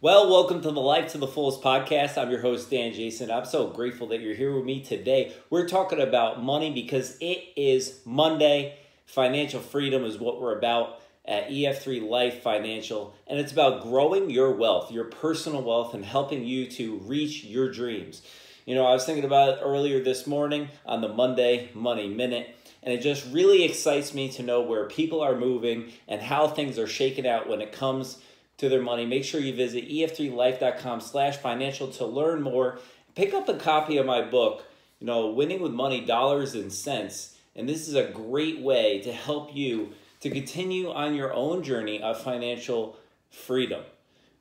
Well, welcome to the Life to the Fullest podcast. I'm your host, Dan Jason. I'm so grateful that you're here with me today. We're talking about money because it is Monday. Financial freedom is what we're about at EF3 Life Financial, and it's about growing your wealth, your personal wealth, and helping you to reach your dreams. You know, I was thinking about it earlier this morning on the Monday Money Minute, and it just really excites me to know where people are moving and how things are shaking out when it comes to their money. Make sure you visit ef3life.com slash financial to learn more. Pick up a copy of my book, you know, Winning with Money, Dollars and Cents. And this is a great way to help you to continue on your own journey of financial freedom.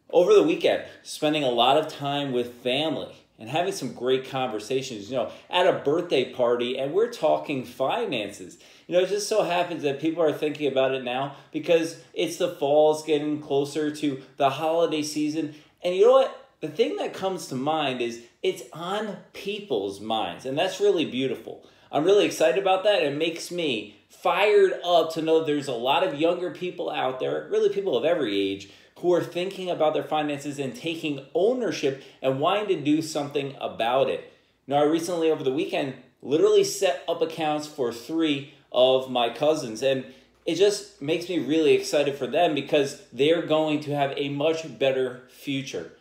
Over the weekend, spending a lot of time with family and having some great conversations, you know, at a birthday party, and we're talking finances. You know, it just so happens that people are thinking about it now because it's the fall's getting closer to the holiday season. And you know what? The thing that comes to mind is it's on people's minds, and that's really beautiful. I'm really excited about that. It makes me fired up to know there's a lot of younger people out there, really people of every age, who are thinking about their finances and taking ownership and wanting to do something about it. Now, I recently, over the weekend, literally set up accounts for three of my cousins, and it just makes me really excited for them because they're going to have a much better future.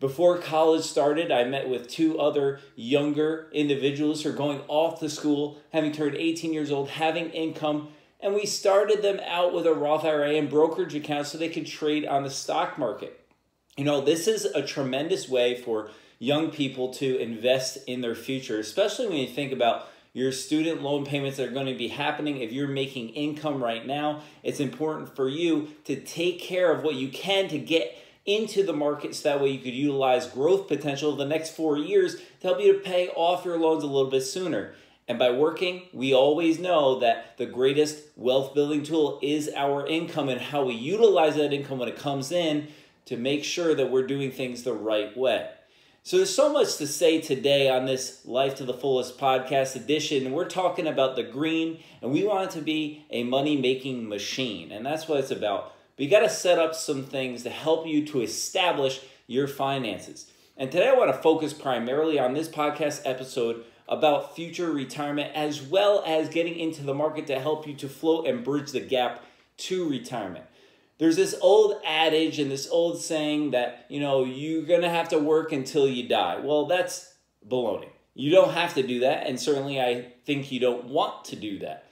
Before college started, I met with two other younger individuals who are going off to school, having turned 18 years old, having income, and we started them out with a Roth IRA and brokerage account so they could trade on the stock market. You know, this is a tremendous way for young people to invest in their future, especially when you think about your student loan payments that are going to be happening. If you're making income right now, it's important for you to take care of what you can to get into the market so that way you could utilize growth potential the next four years to help you to pay off your loans a little bit sooner. And by working, we always know that the greatest wealth building tool is our income and how we utilize that income when it comes in to make sure that we're doing things the right way. So there's so much to say today on this Life to the Fullest podcast edition. We're talking about the green, and we want it to be a money making machine, and that's what it's about. But you got to set up some things to help you to establish your finances. And today I want to focus primarily on this podcast episode about future retirement as well as getting into the market to help you to float and bridge the gap to retirement. There's this old adage and this old saying that, you know, you're going to have to work until you die. Well, that's baloney. You don't have to do that, and certainly I think you don't want to do that.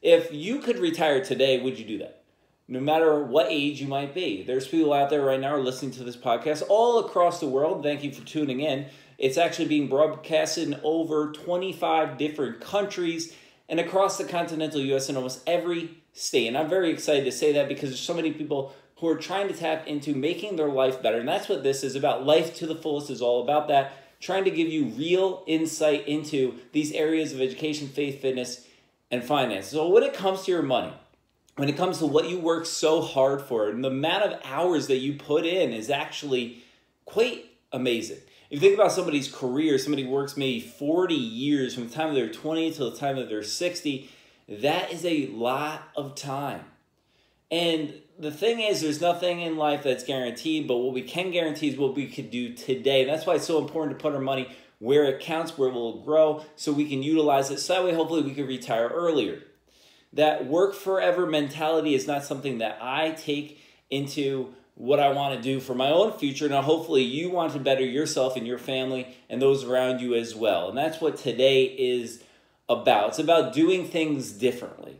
If you could retire today, would you do that? No matter what age you might be. There's people out there right now listening to this podcast all across the world. Thank you for tuning in. It's actually being broadcasted in over 25 different countries and across the continental US in almost every state. And I'm very excited to say that because there's so many people who are trying to tap into making their life better. And that's what this is about. Life to the fullest is all about that. Trying to give you real insight into these areas of education, faith, fitness, and finance. So when it comes to your money, when it comes to what you work so hard for, and the amount of hours that you put in is actually quite amazing. If you think about somebody's career, somebody works maybe 40 years from the time they're 20 till the time that they're 60, that is a lot of time. And the thing is, there's nothing in life that's guaranteed, but what we can guarantee is what we could do today. And that's why it's so important to put our money where it counts, where it will grow, so we can utilize it. So that way, hopefully, we can retire earlier. That work forever mentality is not something that I take into what I want to do for my own future. Now, hopefully, you want to better yourself and your family and those around you as well. And that's what today is about. It's about doing things differently.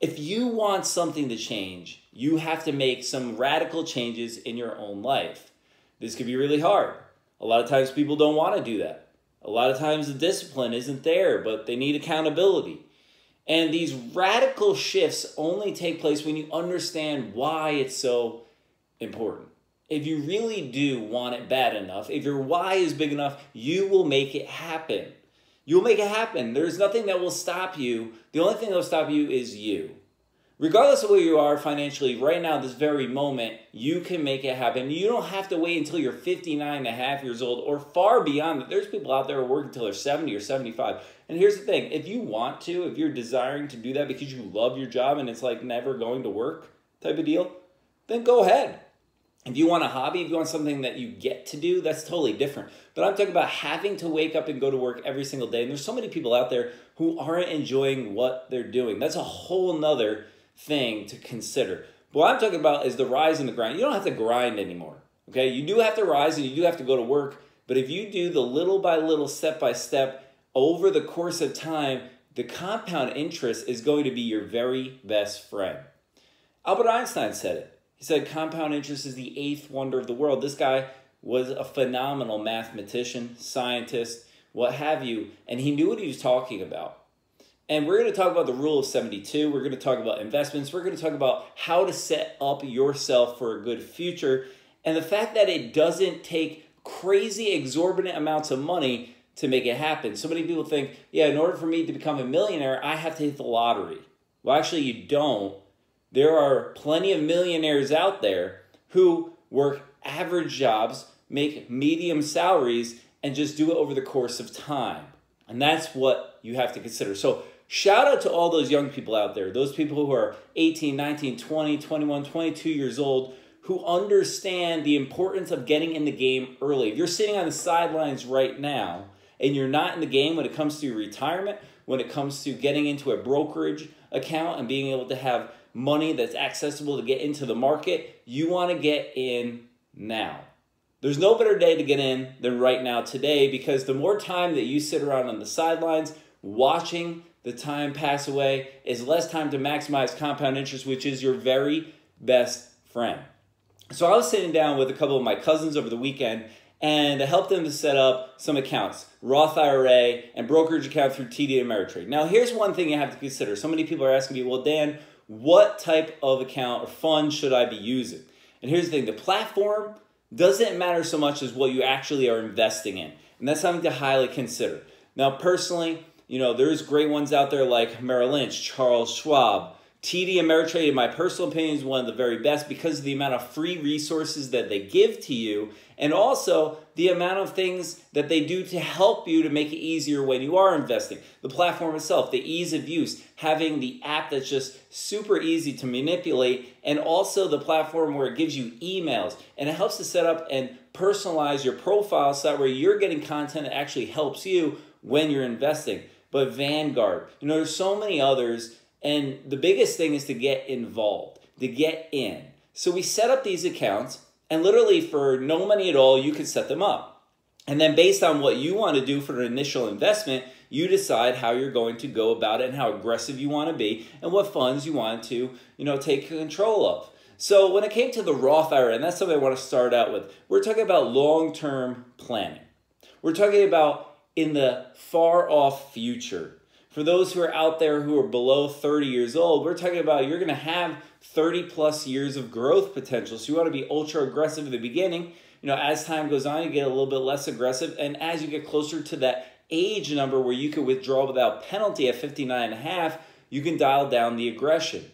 If you want something to change, you have to make some radical changes in your own life. This could be really hard. A lot of times people don't want to do that. A lot of times the discipline isn't there, but they need accountability. And these radical shifts only take place when you understand why it's so important. If you really do want it bad enough, if your why is big enough, you will make it happen. You'll make it happen. There's nothing that will stop you. The only thing that will stop you is you. Regardless of where you are financially, right now, this very moment, you can make it happen. You don't have to wait until you're 59 and a half years old or far beyond that. There's people out there who work until they're 70 or 75. And here's the thing if you want to, if you're desiring to do that because you love your job and it's like never going to work type of deal, then go ahead If you want a hobby, if you want something that you get to do, that's totally different. But I'm talking about having to wake up and go to work every single day. And there's so many people out there who aren't enjoying what they're doing. That's a whole nother thing to consider. But what I'm talking about is the rise and the grind. You don't have to grind anymore. Okay, you do have to rise and you do have to go to work, but if you do the little by little, step by step over the course of time, the compound interest is going to be your very best friend. Albert Einstein said it. He said compound interest is the eighth wonder of the world. This guy was a phenomenal mathematician, scientist, what have you, and he knew what he was talking about. And we're going to talk about the rule of 72. We're going to talk about investments. We're going to talk about how to set up yourself for a good future. And the fact that it doesn't take crazy, exorbitant amounts of money to make it happen. So many people think, yeah, in order for me to become a millionaire, I have to hit the lottery. Well, actually, you don't. There are plenty of millionaires out there who work average jobs, make medium salaries, and just do it over the course of time. And that's what you have to consider. So, shout out to all those young people out there, those people who are 18, 19, 20, 21, 22 years old who understand the importance of getting in the game early. If you're sitting on the sidelines right now and you're not in the game when it comes to retirement, when it comes to getting into a brokerage account and being able to have money that's accessible to get into the market, you want to get in now. There's no better day to get in than right now today because the more time that you sit around on the sidelines watching the time pass away is less time to maximize compound interest, which is your very best friend. So I was sitting down with a couple of my cousins over the weekend and I helped them to set up some accounts, Roth IRA and brokerage account through TD Ameritrade. Now, here's one thing you have to consider. So many people are asking me, well, Dan, what type of account or fund should I be using? And here's the thing, the platform doesn't matter so much as what you actually are investing in. And that's something to highly consider. Now, personally, you know, there's great ones out there like Merrill Lynch, Charles Schwab, TD Ameritrade, in my personal opinion, is one of the very best because of the amount of free resources that they give to you and also the amount of things that they do to help you to make it easier when you are investing. The platform itself, the ease of use, having the app that's just super easy to manipulate, and also the platform where it gives you emails and it helps to set up and personalize your profile so that where you're getting content that actually helps you when you're investing. But Vanguard, you know, there's so many others and the biggest thing is to get involved, to get in. So we set up these accounts, and literally for no money at all, you can set them up. And then based on what you want to do for an initial investment, you decide how you're going to go about it and how aggressive you want to be and what funds you want to, you know, take control of. So when it came to the Roth IRA, and that's something I want to start out with, we're talking about long-term planning. We're talking about in the far off future for those who are out there who are below 30 years old, we're talking about you're going to have 30 plus years of growth potential. So you want to be ultra aggressive at the beginning. You know, as time goes on, you get a little bit less aggressive. And as you get closer to that age number where you can withdraw without penalty at 59 and a half, you can dial down the aggression.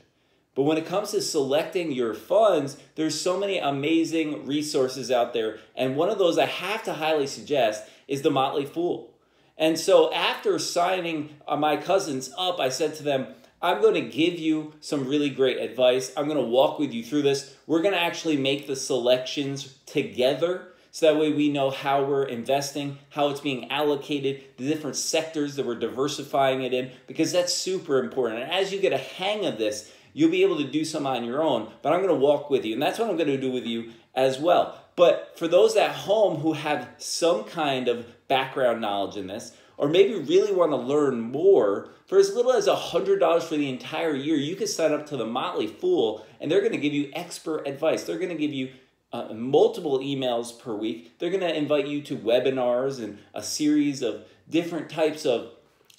But when it comes to selecting your funds, there's so many amazing resources out there. And one of those I have to highly suggest is the Motley Fool. And so after signing uh, my cousins up, I said to them, I'm going to give you some really great advice. I'm going to walk with you through this. We're going to actually make the selections together so that way we know how we're investing, how it's being allocated, the different sectors that we're diversifying it in, because that's super important. And as you get a hang of this, you'll be able to do some on your own, but I'm going to walk with you. And that's what I'm going to do with you as well. But for those at home who have some kind of background knowledge in this, or maybe really want to learn more, for as little as $100 for the entire year, you can sign up to the Motley Fool and they're going to give you expert advice. They're going to give you uh, multiple emails per week. They're going to invite you to webinars and a series of different types of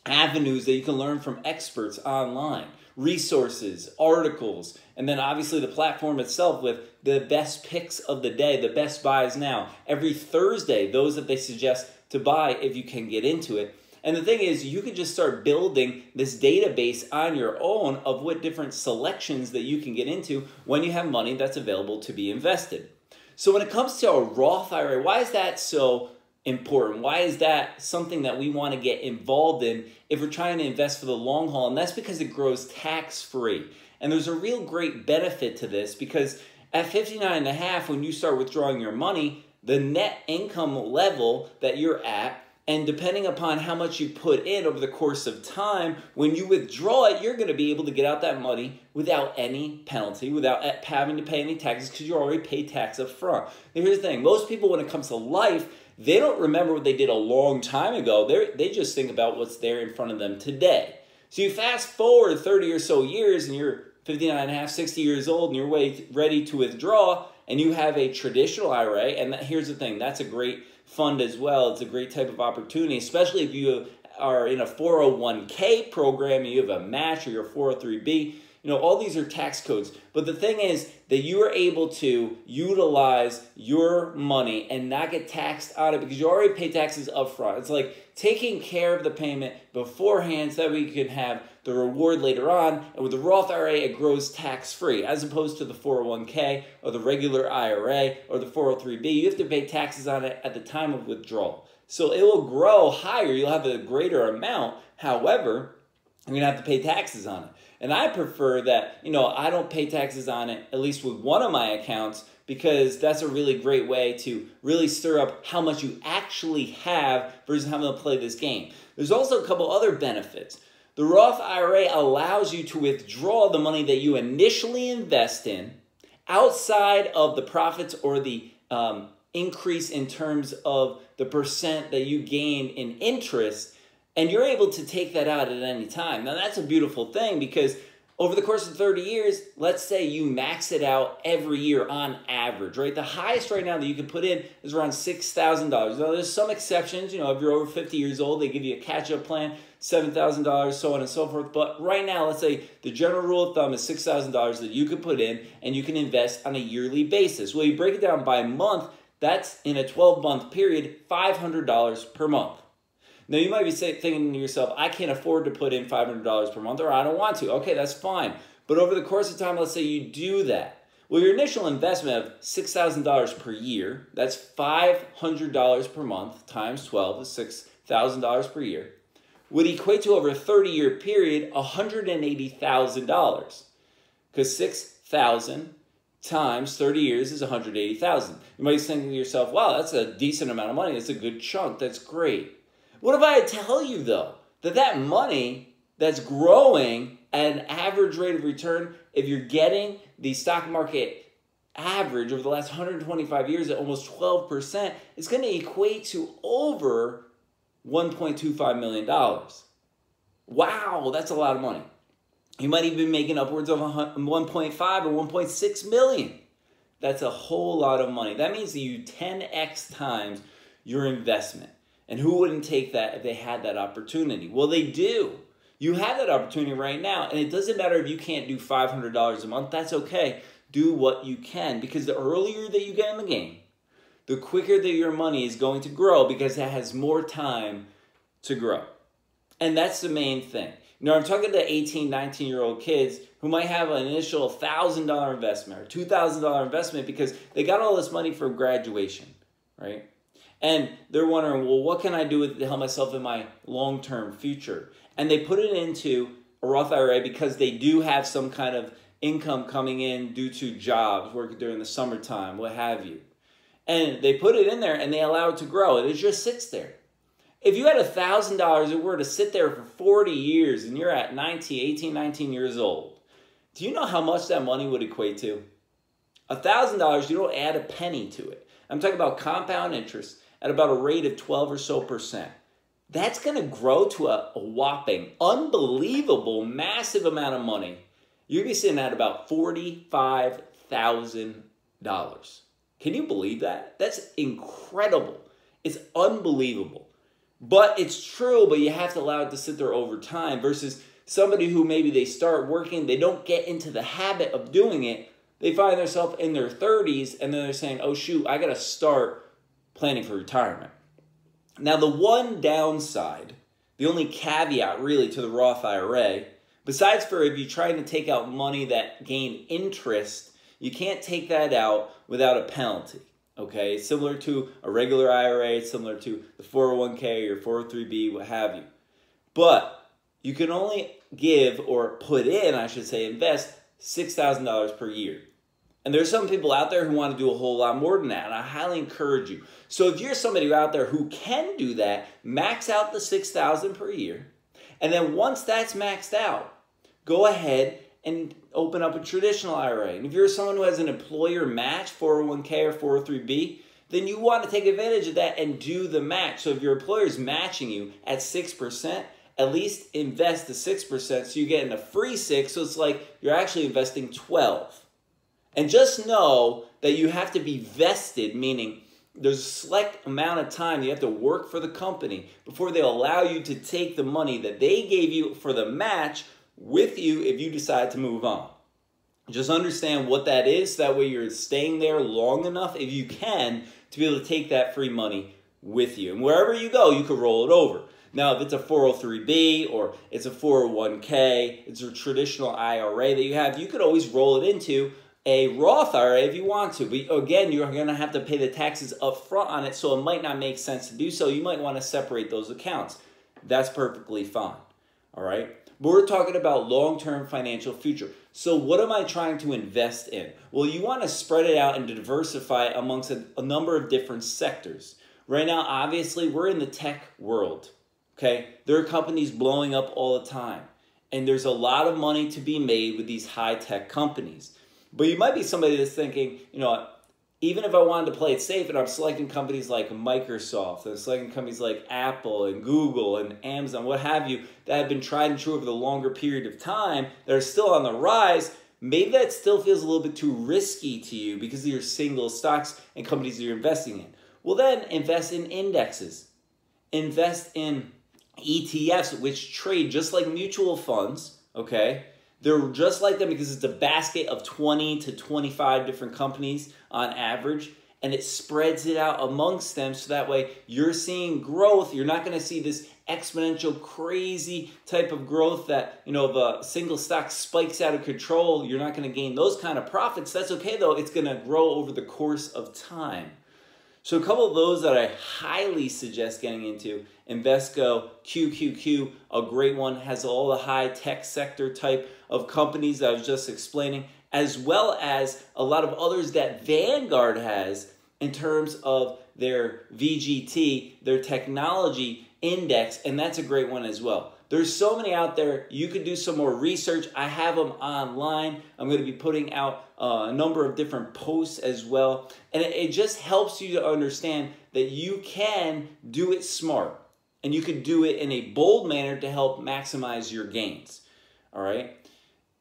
avenues that you can learn from experts online resources, articles, and then obviously the platform itself with the best picks of the day, the best buys now. Every Thursday, those that they suggest to buy if you can get into it. And the thing is, you can just start building this database on your own of what different selections that you can get into when you have money that's available to be invested. So when it comes to a Roth IRA, why is that so important? Why is that something that we want to get involved in if we're trying to invest for the long haul? And that's because it grows tax free. And there's a real great benefit to this because At 59 and a half, when you start withdrawing your money, the net income level that you're at and depending upon how much you put in over the course of time, when you withdraw it, you're going to be able to get out that money without any penalty, without having to pay any taxes because you already paid tax up front. Now, here's the thing most people, when it comes to life, they don't remember what they did a long time ago. they they just think about what's there in front of them today. So you fast forward 30 or so years and you're 59 and a half, 60 years old, and you're ready to withdraw, and you have a traditional IRA. And that, here's the thing that's a great fund as well. It's a great type of opportunity, especially if you are in a 401k program and you have a match or your 403b. You know, all these are tax codes. But the thing is that you are able to utilize your money and not get taxed on it because you already pay taxes upfront. It's like taking care of the payment beforehand so that we can have the reward later on. And with the Roth IRA, it grows tax free as opposed to the 401k or the regular IRA or the 403b. You have to pay taxes on it at the time of withdrawal. So it will grow higher. You'll have a greater amount. However, you're to have to pay taxes on it. And I prefer that, you know, I don't pay taxes on it, at least with one of my accounts, because that's a really great way to really stir up how much you actually have versus having to play this game. There's also a couple other benefits. The Roth IRA allows you to withdraw the money that you initially invest in outside of the profits or the um, increase in terms of the percent that you gain in interest, and you're able to take that out at any time. Now, that's a beautiful thing because over the course of 30 years, let's say you max it out every year on average, right? The highest right now that you can put in is around $6,000. Now, there's some exceptions. You know, if you're over 50 years old, they give you a catch up plan, $7,000, so on and so forth. But right now, let's say the general rule of thumb is $6,000 that you can put in and you can invest on a yearly basis. Well, you break it down by month, that's in a 12 month period, $500 per month. Now, you might be thinking to yourself, I can't afford to put in $500 per month or I don't want to. Okay, that's fine. But over the course of time, let's say you do that. Well, your initial investment of $6,000 per year, that's $500 per month times 12 is $6,000 per year, would equate to over a 30 year period $180,000. Because 6,000 times 30 years is 180,000. You might be thinking to yourself, wow, that's a decent amount of money. That's a good chunk. That's great. What if I tell you, though, that that money that's growing at an average rate of return, if you're getting the stock market average over the last 125 years at almost 12%, it's going to equate to over $1.25 million. Wow, that's a lot of money. You might even be making upwards of 1.5 or 1.6 million. That's a whole lot of money. That means that you 10x times your investment. And who wouldn't take that if they had that opportunity? Well, they do. You have that opportunity right now. And it doesn't matter if you can't do $500 a month, that's okay. Do what you can because the earlier that you get in the game, the quicker that your money is going to grow because it has more time to grow. And that's the main thing. Know, I'm talking to 18, 19 year old kids who might have an initial $1,000 investment or $2,000 investment because they got all this money for graduation, right? And they're wondering, well, what can I do with, to help myself in my long term future? And they put it into a Roth IRA because they do have some kind of income coming in due to jobs, working during the summertime, what have you. And they put it in there and they allow it to grow, and it just sits there. If you had a $1,000 it were to sit there for 40 years and you're at 19, 18, 19 years old, do you know how much that money would equate to? A $1,000, you don't add a penny to it. I'm talking about compound interest at about a rate of 12 or so percent. That's going to grow to a, a whopping, unbelievable, massive amount of money. To be sitting at about $45,000. Can you believe that? That's incredible. It's unbelievable. But it's true, but you have to allow it to sit there over time versus somebody who maybe they start working, they don't get into the habit of doing it. They find themselves in their 30s and then they're saying, oh, shoot, I got to start planning for retirement. Now, the one downside, the only caveat really to the Roth IRA, besides for if you're trying to take out money that gain interest, you can't take that out without a penalty. Okay, similar to a regular IRA, similar to the 401k or 403b, what have you. But you can only give or put in, I should say, invest $6,000 per year. And there's some people out there who want to do a whole lot more than that, and I highly encourage you. So if you're somebody out there who can do that, max out the 6000 per year. And then once that's maxed out, go ahead and open up a traditional IRA. And if you're someone who has an employer match 401k or 403b, then you want to take advantage of that and do the match. So if your employer is matching you at 6%, at least invest the 6% so you're getting a free 6 so it's like you're actually investing 12. And just know that you have to be vested, meaning there's a select amount of time you have to work for the company before they allow you to take the money that they gave you for the match with you if you decide to move on. Just understand what that is. That way you're staying there long enough, if you can, to be able to take that free money with you. And wherever you go, you can roll it over. Now, if it's a 403b or it's a 401k, it's a traditional IRA that you have, you could always roll it into a Roth IRA if you want to. But again, you're going to have to pay the taxes up front on it, so it might not make sense to do so. You might want to separate those accounts. That's perfectly fine. All right? But we're talking about long term financial future. So, what am I trying to invest in? Well, you want to spread it out and diversify amongst a, a number of different sectors. Right now, obviously, we're in the tech world. Okay? There are companies blowing up all the time. And there's a lot of money to be made with these high tech companies. But you might be somebody that's thinking, you know, even if I wanted to play it safe and I'm selecting companies like Microsoft and selecting companies like Apple and Google and Amazon, what have you, that have been tried and true over the longer period of time, that are still on the rise, maybe that still feels a little bit too risky to you because of your single stocks and companies that you're investing in. Well, then invest in indexes. Invest in ETFs, which trade just like mutual funds, okay? They're just like them because it's a basket of 20 to 25 different companies on average and it spreads it out amongst them so that way you're seeing growth. You're not going to see this exponential crazy type of growth that you know the single stock spikes out of control. You're not going to gain those kind of profits. That's okay though. It's going to grow over the course of time so a couple of those that I highly suggest getting into, Invesco, QQQ, a great one, has all the high tech sector type of companies that I was just explaining, as well as a lot of others that Vanguard has in terms of their VGT, their technology index, and that's a great one as well. There's so many out there. You could do some more research. I have them online. I'm going to be putting out uh, a number of different posts as well. And it, it just helps you to understand that you can do it smart and you can do it in a bold manner to help maximize your gains. All right.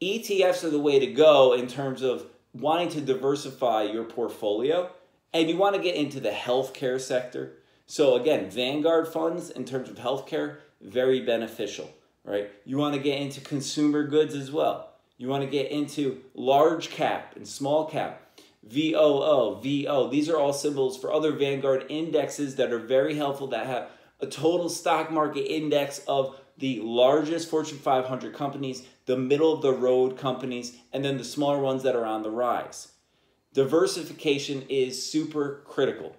ETFs are the way to go in terms of wanting to diversify your portfolio and you want to get into the healthcare sector. So, again, Vanguard funds in terms of healthcare very beneficial, right? You want to get into consumer goods as well. You want to get into large cap and small cap. VOO, VO. These are all symbols for other Vanguard indexes that are very helpful that have a total stock market index of the largest Fortune 500 companies, the middle of the road companies, and then the smaller ones that are on the rise. Diversification is super critical.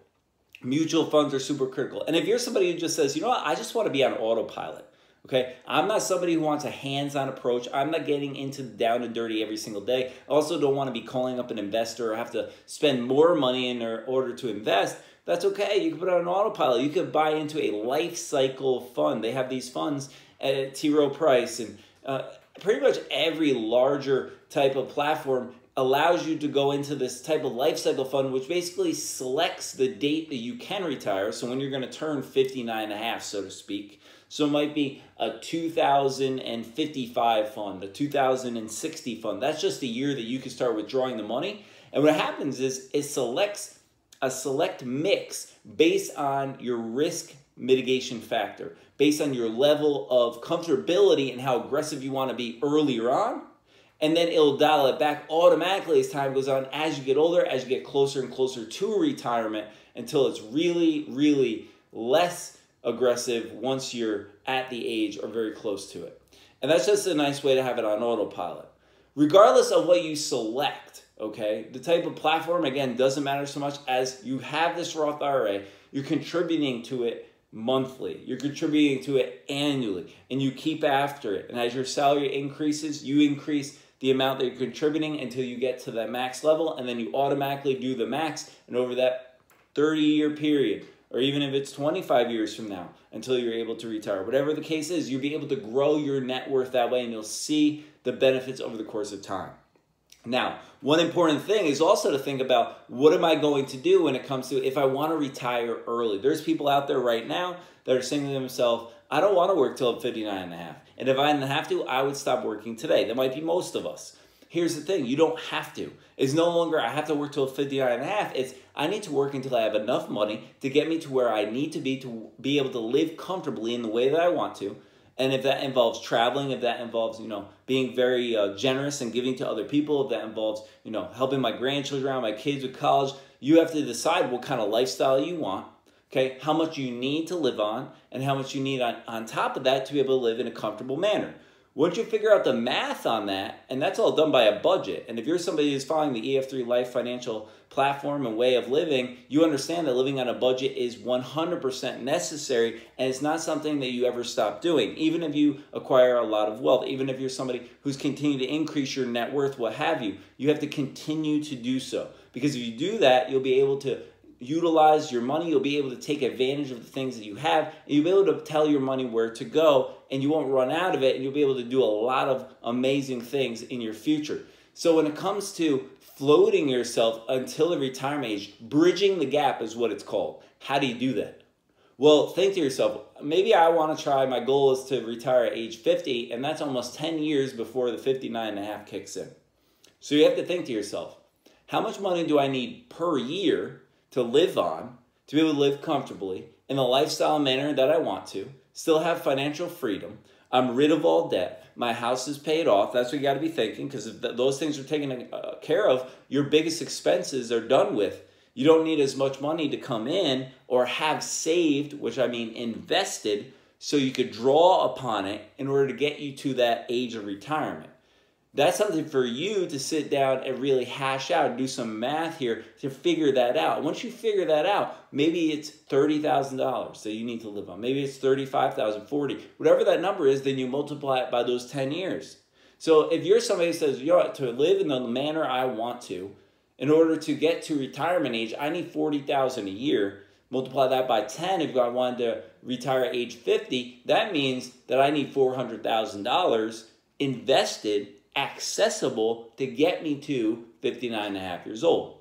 Mutual funds are super critical. And if you're somebody who just says, you know what, I just want to be on autopilot. Okay, I'm not somebody who wants a hands-on approach. I'm not getting into down and dirty every single day. I also don't want to be calling up an investor or have to spend more money in order to invest. That's okay. You can put it on autopilot. You could buy into a life cycle fund. They have these funds at T. Rowe Price and uh, pretty much every larger type of platform allows you to go into this type of life cycle fund, which basically selects the date that you can retire. So when you're going to turn 59 and a half, so to speak. So it might be a 2055 fund, a 2060 fund. That's just the year that you can start withdrawing the money. And what happens is it selects a select mix based on your risk mitigation factor, based on your level of comfortability and how aggressive you want to be earlier on and then it'll dial it back automatically as time goes on as you get older as you get closer and closer to retirement until it's really really less aggressive once you're at the age or very close to it and that's just a nice way to have it on autopilot regardless of what you select okay the type of platform again doesn't matter so much as you have this roth ira you're contributing to it monthly. You're contributing to it annually and you keep after it. And as your salary increases, you increase the amount that you're contributing until you get to that max level, and then you automatically do the max. And over that 30 year period, or even if it's 25 years from now until you're able to retire, whatever the case is, you'll be able to grow your net worth that way and you'll see the benefits over the course of time. Now, one important thing is also to think about what am I going to do when it comes to if I want to retire early. There's people out there right now that are saying to themselves, I don't want to work till I'm 59 and a half. And if I didn't have to, I would stop working today. That might be most of us. Here's the thing, you don't have to. It's no longer I have to work till 59 and a half. It's I need to work until I have enough money to get me to where I need to be to be able to live comfortably in the way that I want to and if that involves traveling if that involves you know being very uh, generous and giving to other people if that involves you know helping my grandchildren my kids with college you have to decide what kind of lifestyle you want okay how much you need to live on and how much you need on, on top of that to be able to live in a comfortable manner once you figure out the math on that, and that's all done by a budget, and if you're somebody who's following the EF3 Life financial platform and way of living, you understand that living on a budget is 100% necessary, and it's not something that you ever stop doing. Even if you acquire a lot of wealth, even if you're somebody who's continuing to increase your net worth, what have you, you have to continue to do so. Because if you do that, you'll be able to utilize your money. You'll be able to take advantage of the things that you have. And you'll be able to tell your money where to go and you won't run out of it. And you'll be able to do a lot of amazing things in your future. So when it comes to floating yourself until the retirement age, bridging the gap is what it's called. How do you do that? Well, think to yourself, maybe I want to try, my goal is to retire at age 50, and that's almost 10 years before the 59 and a half kicks in. So you have to think to yourself, how much money do I need per year to live on, to be able to live comfortably in the lifestyle manner that I want to, still have financial freedom. I'm rid of all debt. My house is paid off. That's what you got to be thinking because if th- those things are taken uh, care of, your biggest expenses are done with. You don't need as much money to come in or have saved, which I mean invested, so you could draw upon it in order to get you to that age of retirement that's something for you to sit down and really hash out, do some math here to figure that out. Once you figure that out, maybe it's $30,000 that you need to live on. Maybe it's 35,000, 40, whatever that number is, then you multiply it by those 10 years. So if you're somebody who says, you know, to live in the manner I want to, in order to get to retirement age, I need 40,000 a year. Multiply that by 10 if I wanted to retire at age 50, that means that I need $400,000 invested accessible to get me to 59 and a half years old.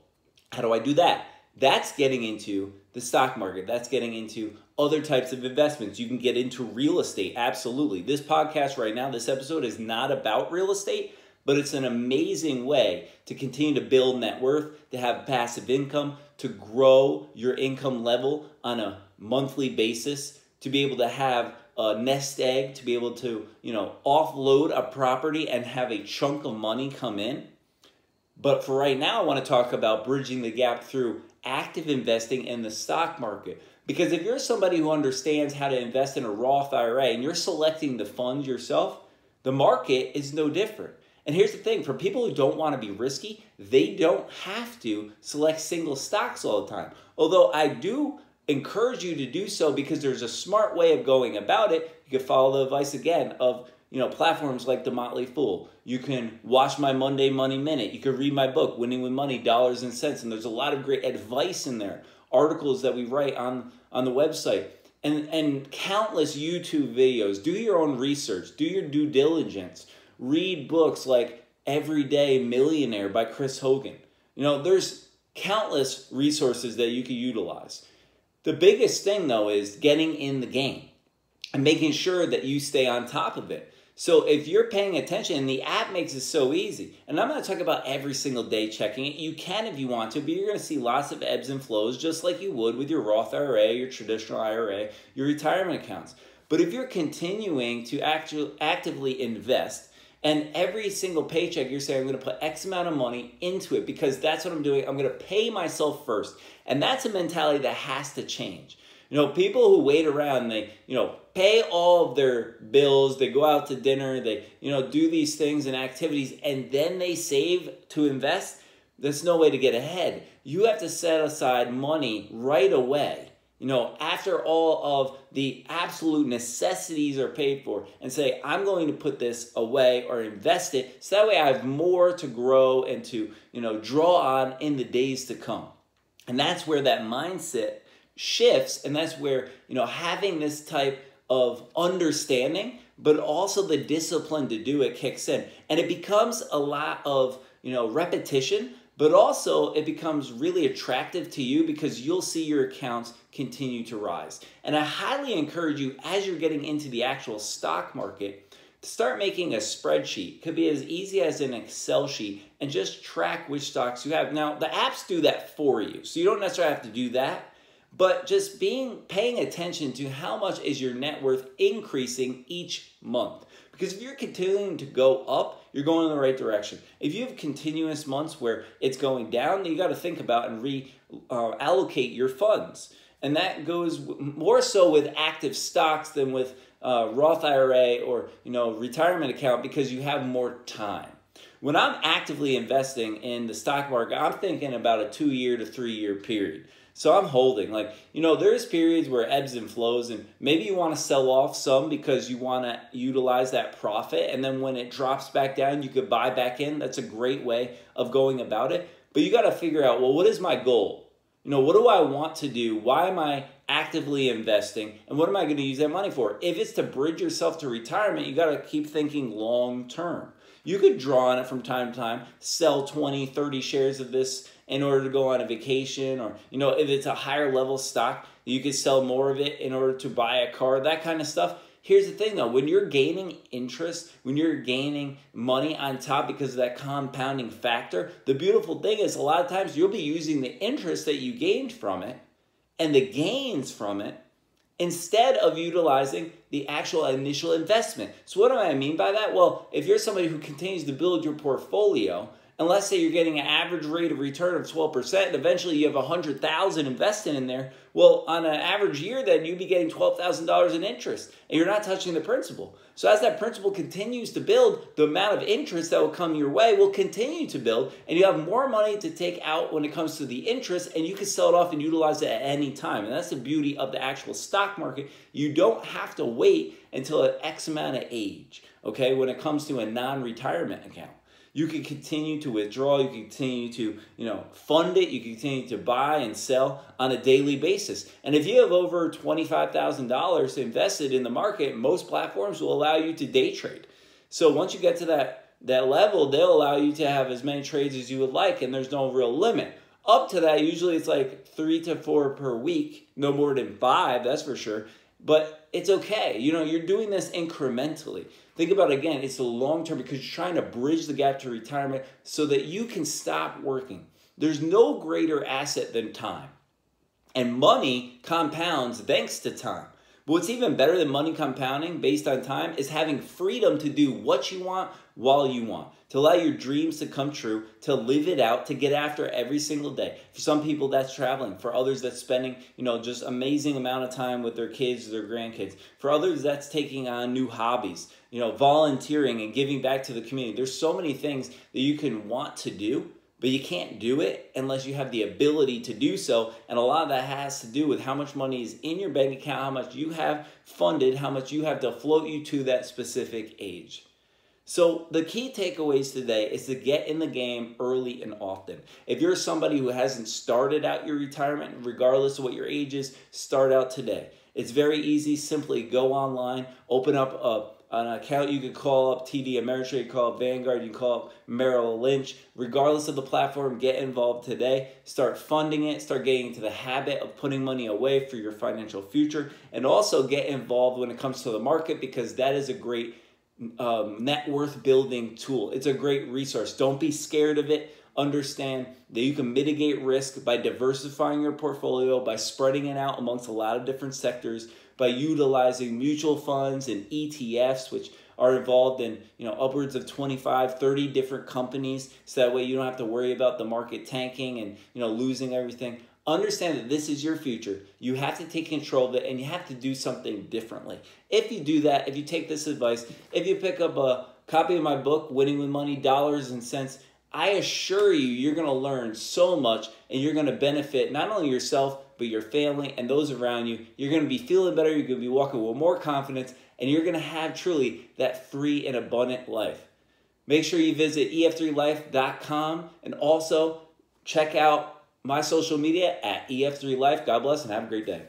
How do I do that? That's getting into the stock market. That's getting into other types of investments. You can get into real estate. Absolutely. This podcast right now, this episode is not about real estate, but it's an amazing way to continue to build net worth, to have passive income, to grow your income level on a monthly basis, to be able to have a nest egg to be able to, you know, offload a property and have a chunk of money come in. But for right now, I want to talk about bridging the gap through active investing in the stock market. Because if you're somebody who understands how to invest in a Roth IRA and you're selecting the funds yourself, the market is no different. And here's the thing for people who don't want to be risky, they don't have to select single stocks all the time. Although I do encourage you to do so because there's a smart way of going about it. You can follow the advice again of you know platforms like the Motley Fool. You can watch my Monday Money Minute. You can read my book, Winning with Money, Dollars and Cents, and there's a lot of great advice in there. Articles that we write on on the website. And, and countless YouTube videos. Do your own research. Do your due diligence. Read books like Everyday Millionaire by Chris Hogan. You know, there's countless resources that you can utilize. The biggest thing, though, is getting in the game and making sure that you stay on top of it. So if you're paying attention, and the app makes it so easy, and I'm not talking about every single day checking it. You can if you want to, but you're going to see lots of ebbs and flows, just like you would with your Roth IRA, your traditional IRA, your retirement accounts. But if you're continuing to actually actively invest, and every single paycheck, you're saying, I'm to put X amount of money into it because that's what I'm doing. I'm to pay myself first. And that's a mentality that has to change. You know, people who wait around, they, you know, pay all of their bills, they go out to dinner, they, you know, do these things and activities, and then they save to invest. There's no way to get ahead. You have to set aside money right away you know, after all of the absolute necessities are paid for, and say, I'm going to put this away or invest it so that way I have more to grow and to, you know, draw on in the days to come. And that's where that mindset shifts, and that's where, you know, having this type of understanding, but also the discipline to do it kicks in. And it becomes a lot of, you know, repetition, but also it becomes really attractive to you because you'll see your accounts continue to rise. And I highly encourage you as you're getting into the actual stock market to start making a spreadsheet. It could be as easy as an Excel sheet and just track which stocks you have. Now, the apps do that for you. So you don't necessarily have to do that, but just being paying attention to how much is your net worth increasing each month. Because if you're continuing to go up, you're going in the right direction. If you have continuous months where it's going down, then you got to think about and reallocate uh, your funds. And that goes more so with active stocks than with uh, Roth IRA or you know retirement account because you have more time. When I'm actively investing in the stock market, I'm thinking about a two year to three year period. So I'm holding. Like, you know, there's periods where ebbs and flows, and maybe you want to sell off some because you want to utilize that profit. And then when it drops back down, you could buy back in. That's a great way of going about it. But you got to figure out, well, what is my goal? You know, what do I want to do? Why am I actively investing? And what am I going to use that money for? If it's to bridge yourself to retirement, you got to keep thinking long term. You could draw on it from time to time, sell 20, 30 shares of this in order to go on a vacation or you know if it's a higher level stock you could sell more of it in order to buy a car that kind of stuff here's the thing though when you're gaining interest when you're gaining money on top because of that compounding factor the beautiful thing is a lot of times you'll be using the interest that you gained from it and the gains from it instead of utilizing the actual initial investment. So, what do I mean by that? Well, if you're somebody who continues to build your portfolio, and let's say you're getting an average rate of return of 12% and eventually you have 100000 invested in there. Well on an average year then you'd be getting $12000 in interest and you're not touching the principal. So as that principal continues to build the amount of interest that will come your way will continue to build and you have more money to take out when it comes to the interest and you can sell it off and utilize it at any time. And that's the beauty of the actual stock market. You don't have to wait until an x amount of age okay when it comes to a non-retirement account you can continue to withdraw, you can continue to, you know, fund it, you can continue to buy and sell on a daily basis. And if you have over $25,000 invested in the market, most platforms will allow you to day trade. So once you get to that that level, they'll allow you to have as many trades as you would like and there's no real limit. Up to that, usually it's like 3 to 4 per week, no more than 5, that's for sure. But it's okay. You know, you're doing this incrementally. Think about it again, it's the long term because you're trying to bridge the gap to retirement so that you can stop working. There's no greater asset than time. And money compounds thanks to time. But what's even better than money compounding based on time is having freedom to do what you want while you want, to allow your dreams to come true, to live it out, to get after every single day. For some people, that's traveling. For others, that's spending, you know, just amazing amount of time with their kids, their grandkids. For others, that's taking on new hobbies, you know, volunteering and giving back to the community. There's so many things that you can want to do but you can't do it unless you have the ability to do so. And a lot of that has to do with how much money is in your bank account, how much you have funded, how much you have to float you to that specific age. So, the key takeaways today is to get in the game early and often. If you're somebody who hasn't started out your retirement, regardless of what your age is, start out today. It's very easy. Simply go online, open up a an account you could call up TD Ameritrade, can call up Vanguard, you can call up Merrill Lynch. Regardless of the platform, get involved today. Start funding it. Start getting into the habit of putting money away for your financial future. And also get involved when it comes to the market because that is a great um, net worth building tool. It's a great resource. Don't be scared of it. Understand that you can mitigate risk by diversifying your portfolio, by spreading it out amongst a lot of different sectors by utilizing mutual funds and ETFs, which are involved in you know upwards of 25 30 different companies. So that way you don't have to worry about the market tanking and you know losing everything. Understand that this is your future. You have to take control of it and you have to do something differently. If you do that if you take this advice if you pick up a copy of my book winning with money dollars and cents i assure you you're going to learn so much and you're going to benefit not only yourself but your family and those around you, you're going to be feeling better. You're going to be walking with more confidence, and you're going to have truly that free and abundant life. Make sure you visit ef3life.com and also check out my social media at ef3life. God bless and have a great day.